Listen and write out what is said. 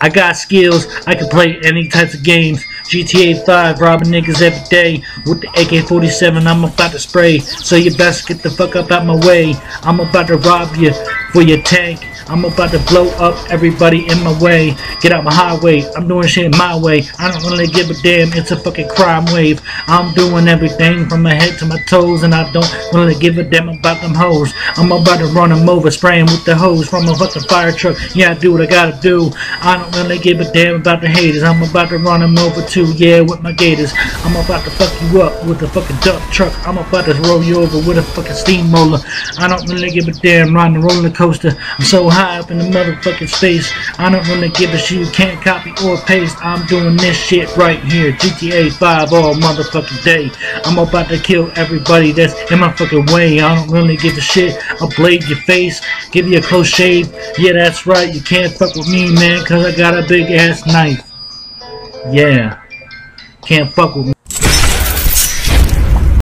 I got skills, I can play any types of games. GTA 5, robbing niggas every day. With the AK-47, I'm about to spray. So you best get the fuck up out my way. I'm about to rob you for your tank. I'm about to blow up everybody in my way. Get out my highway. I'm doing shit my way. I don't really give a damn. It's a fucking crime wave. I'm doing everything from my head to my toes, and I don't really give a damn about them hoes. I'm about to run them over, spraying with the hose from a fucking fire truck. Yeah, I do what I gotta do. I don't really give a damn about the haters. I'm about to run them over too. Yeah, with my gators. I'm about to fuck you up with a fucking dump truck. I'm about to roll you over with a fucking steamroller. I don't really give a damn. Riding a roller coaster. I'm so high up in the motherfucking space. I don't really give a shit. You can't copy or paste. I'm doing this shit right here. GTA 5 all motherfucking day. I'm about to kill everybody that's in my fucking way. I don't really give a shit. I'll blade your face. Give you a close shave. Yeah, that's right. You can't fuck with me, man, cause I got a big ass knife. Yeah. Can't fuck with me.